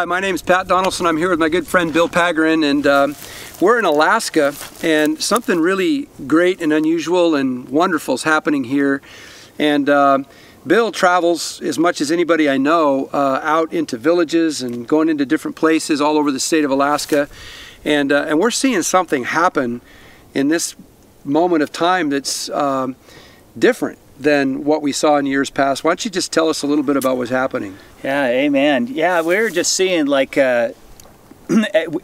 Hi, my name is Pat Donelson. I'm here with my good friend Bill Pagaran, and um, we're in Alaska, and something really great and unusual and wonderful is happening here. And uh, Bill travels as much as anybody I know uh, out into villages and going into different places all over the state of Alaska, and uh, and we're seeing something happen in this moment of time that's um, different than what we saw in years past. Why don't you just tell us a little bit about what's happening? Yeah, amen. Yeah, we're just seeing like uh,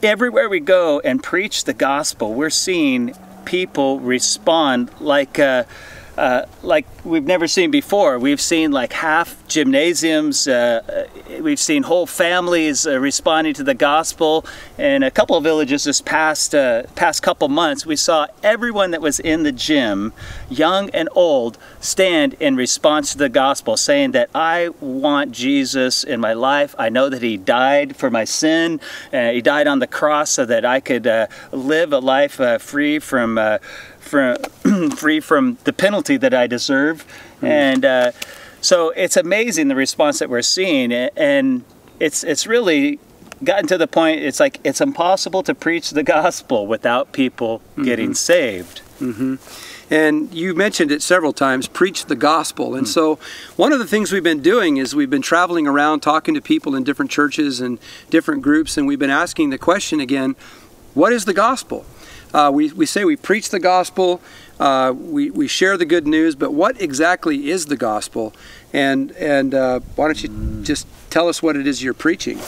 everywhere we go and preach the gospel, we're seeing people respond like. Uh, uh, like we've never seen before. We've seen like half gymnasiums, uh, uh, we've seen whole families uh, responding to the gospel. In a couple of villages this past, uh, past couple months, we saw everyone that was in the gym, young and old, stand in response to the gospel, saying that I want Jesus in my life. I know that He died for my sin. he died on the cross so that I could live a life free from from free from the penalty that I deserve, mm. and uh, so it's amazing the response that we're seeing, and it's it's really gotten to the point. It's like it's impossible to preach the gospel without people mm-hmm. getting saved. Mm-hmm. And you mentioned it several times, preach the gospel. And mm. so, one of the things we've been doing is we've been traveling around talking to people in different churches and different groups, and we've been asking the question again what is the gospel? Uh, we, we say we preach the gospel, uh, we, we share the good news, but what exactly is the gospel? And, and uh, why don't you just tell us what it is you're preaching?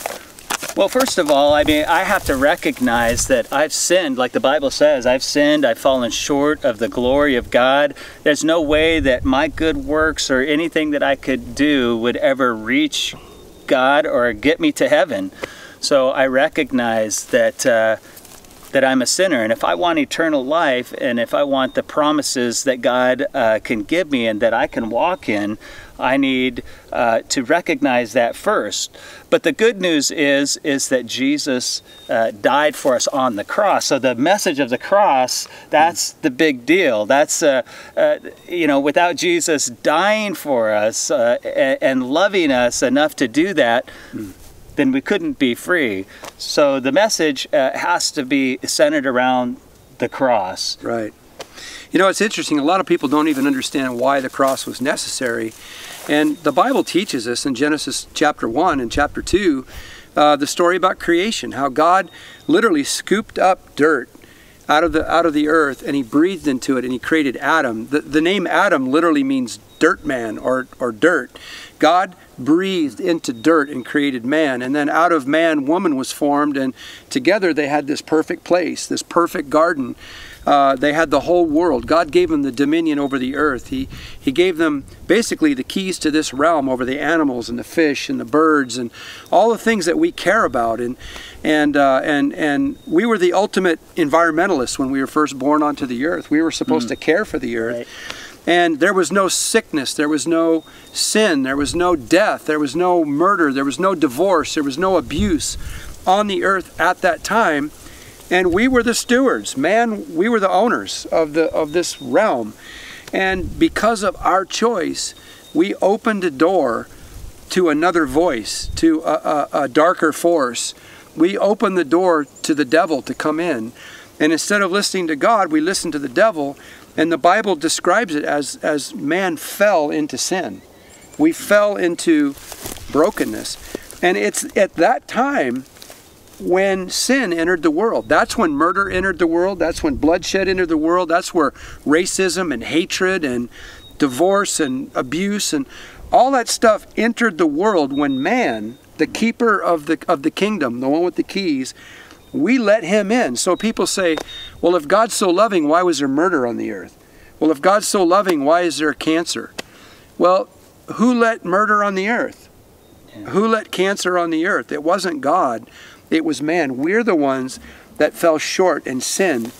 Well, first of all, I mean, I have to recognize that I've sinned, like the Bible says. I've sinned, I've fallen short of the glory of God. There's no way that my good works or anything that I could do would ever reach God or get me to heaven. So I recognize that uh, that I'm a sinner. And if I want eternal life and if I want the promises that God uh, can give me and that I can walk in, I need uh, to recognize that first. But the good news is is that Jesus uh, died for us on the cross. So the message of the cross, that's the big deal. That's uh, uh, you know, without Jesus dying for us uh, and loving us enough to do that. Mm then we couldn't be free. So the message uh, has to be centered around the cross. Right. You know, it's interesting. A lot of people don't even understand why the cross was necessary. And the Bible teaches us in Genesis chapter 1 and chapter 2 uh, the story about creation, how God literally scooped up dirt out of the out of the earth and he breathed into it and he created Adam. The, the name Adam literally means dirt man or, or dirt. God breathed into dirt and created man. And then out of man, woman was formed, and together they had this perfect place, this perfect garden. Uh, they had the whole world. God gave them the dominion over the earth. He, he gave them basically the keys to this realm over the animals and the fish and the birds and all the things that we care about. And, and, uh, and, and we were the ultimate environmentalists when we were first born onto the earth. We were supposed mm. to care for the earth. Right. And there was no sickness, there was no sin, there was no death, there was no murder, there was no divorce, there was no abuse on the earth at that time. And we were the stewards. Man, we were the owners of, the, of this realm. And because of our choice, we opened a door to another voice, to a, a, a darker force. We opened the door to the devil to come in. And instead of listening to God, we listened to the devil and the Bible describes it as, as man fell into sin. We fell into brokenness. And it's at that time when sin entered the world. That's when murder entered the world. That's when bloodshed entered the world. That's where racism and hatred and divorce and abuse and all that stuff entered the world when man, the keeper of the, of the kingdom, the one with the keys, we let him in. So people say, well, if God's so loving, why was there murder on the earth? Well, if God's so loving, why is there cancer? Well, who let murder on the earth? Who let cancer on the earth? It wasn't God, it was man. We're the ones that fell short and sinned.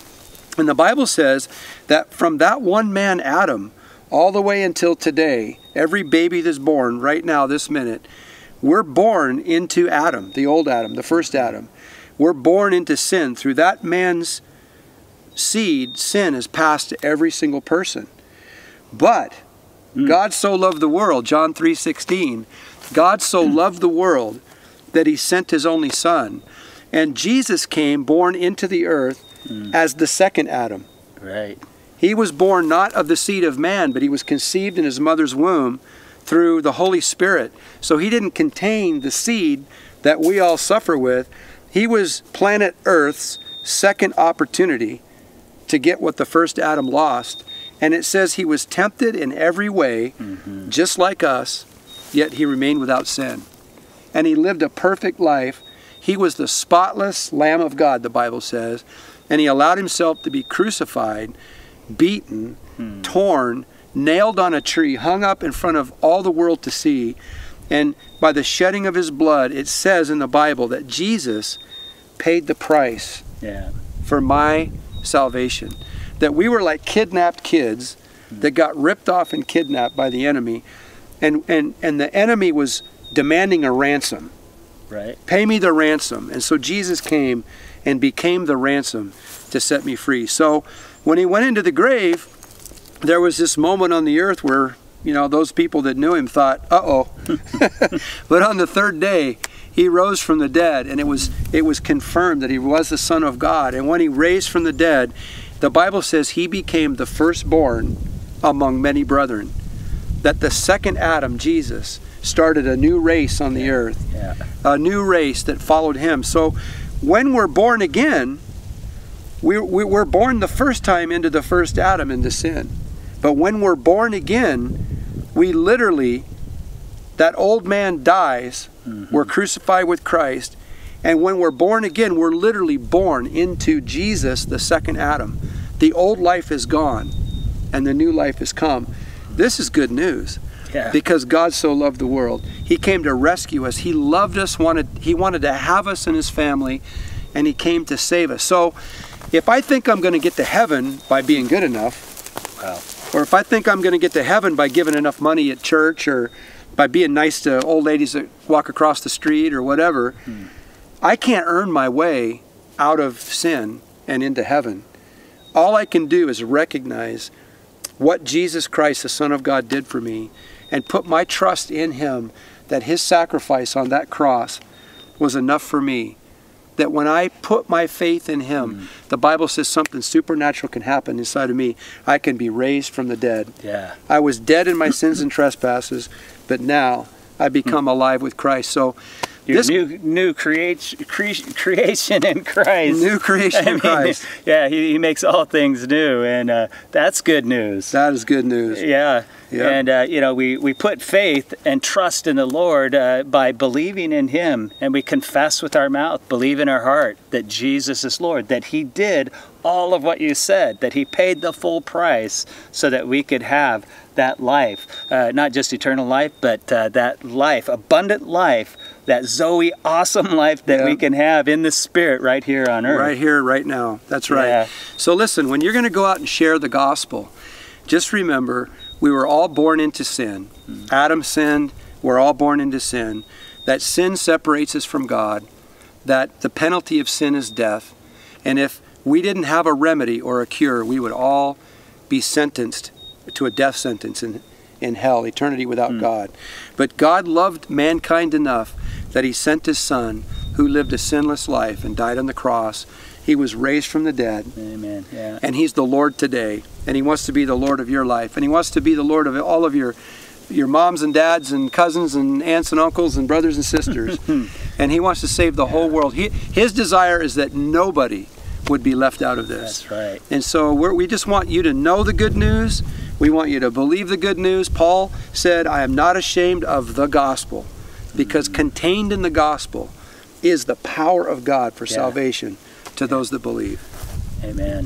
And the Bible says that from that one man, Adam, all the way until today, every baby that's born right now, this minute, we're born into Adam, the old Adam, the first Adam. We're born into sin through that man's seed, sin, is passed to every single person. But Mm. God so loved the world, John 3:16. God so loved the world that he sent his only son. And Jesus came born into the earth Mm. as the second Adam. Right. He was born not of the seed of man, but he was conceived in his mother's womb through the Holy Spirit. So he didn't contain the seed that we all suffer with. He was planet Earth's second opportunity to get what the first Adam lost. And it says he was tempted in every way, Mm-hmm. just like us, yet he remained without sin. And he lived a perfect life. He was the spotless Lamb of God, the Bible says. And he allowed himself to be crucified, beaten, Hmm. torn, nailed on a tree, hung up in front of all the world to see. And by the shedding of his blood, it says in the Bible that Jesus paid the price Yeah. for my salvation. That we were like kidnapped kids that got ripped off and kidnapped by the enemy. And, and, and the enemy was demanding a ransom. Right. Pay me the ransom. And so Jesus came and became the ransom to set me free. So when he went into the grave, there was this moment on the earth where, you know, those people that knew him thought, uh oh. but on the third day, he rose from the dead and it was it was confirmed that he was the son of God and when he raised from the dead the bible says he became the firstborn among many brethren that the second Adam Jesus started a new race on the earth Yeah. a new race that followed him. So when we're born again, we, we, we're born the first time into the first Adam into sin. But when we're born again, we literally, that old man dies, Mhm. we're crucified with Christ, and when we're born again, we're literally born into Jesus, the second Adam. The old life is gone, and the new life has come. This is good news Yeah. because God so loved the world. He came to rescue us. He loved us, wanted he wanted to have us in his family, and he came to save us. So if I think I'm going to get to heaven by being good enough, Wow. or if I think I'm going to get to heaven by giving enough money at church or by being nice to old ladies that walk across the street or whatever, hmm. I can't earn my way out of sin and into heaven. All I can do is recognize what Jesus Christ, the Son of God, did for me and put my trust in Him that His sacrifice on that cross was enough for me. That when I put my faith in Him, the Bible says something supernatural can happen inside of me. I can be raised from the dead. Yeah. I was dead in my sins and trespasses, but now I become alive with Christ. So, Your this new new create, cre- creation in Christ. new creation I in mean, Christ. Yeah, he, he makes all things new, and uh, that's good news. That is good news. Yeah. Yeah. And, uh, you know, we, we put faith and trust in the Lord uh, by believing in Him. And we confess with our mouth, believe in our heart that Jesus is Lord, that He did all of what you said, that He paid the full price so that we could have that life. Uh, not just eternal life, but uh, that life, abundant life, that Zoe awesome life that Yeah. we can have in the Spirit right here on earth. Right here, right now. That's right. Yeah. So listen, when you're going to go out and share the gospel, just remember we were all born into sin. Hmm. Adam sinned. We're all born into sin. That sin separates us from God. That the penalty of sin is death. And if we didn't have a remedy or a cure, we would all be sentenced to a death sentence in, in hell, eternity without hmm. God. But God loved mankind enough that He sent His Son, who lived a sinless life and died on the cross. He was raised from the dead, Amen. Yeah. and He's the Lord today. And He wants to be the Lord of your life, and He wants to be the Lord of all of your your moms and dads and cousins and aunts and uncles and brothers and sisters. Hmm. and He wants to save the whole world. He, his desire is that nobody would be left out of this. That's right. And so we're, we just want you to know the good news. We want you to believe the good news. Paul said, I am not ashamed of the gospel because hmm. contained in the gospel is the power of God for Yeah. salvation to those that believe. Amen.